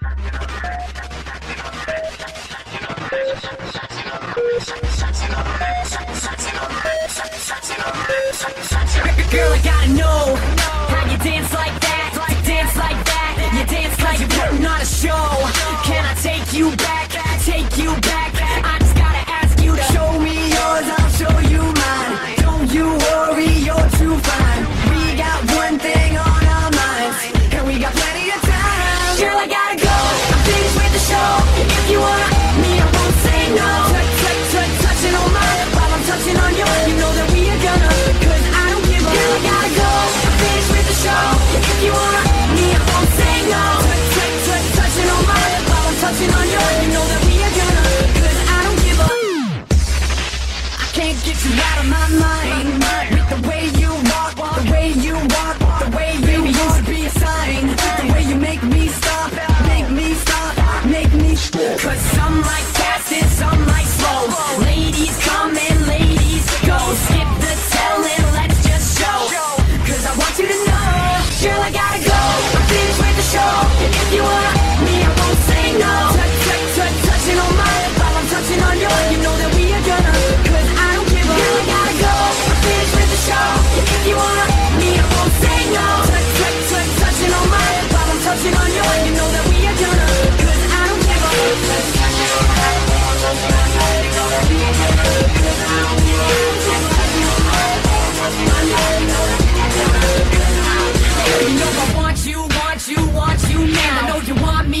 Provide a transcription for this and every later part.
Girl, I gotta know how you dance like that, dance like that. You dance like you're putting on a show. Can I take you back?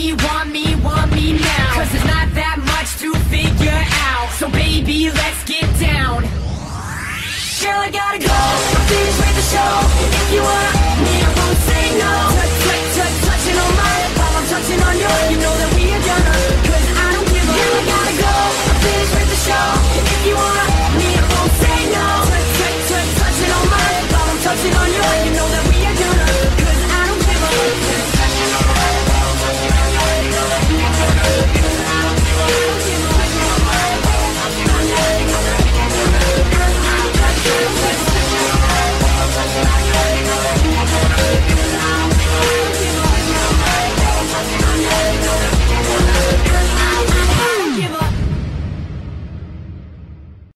me, want me, want me now. Cause there's not that much to figure out. So baby, let's get down. Girl, I gotta go, I'm finished with the show If you want.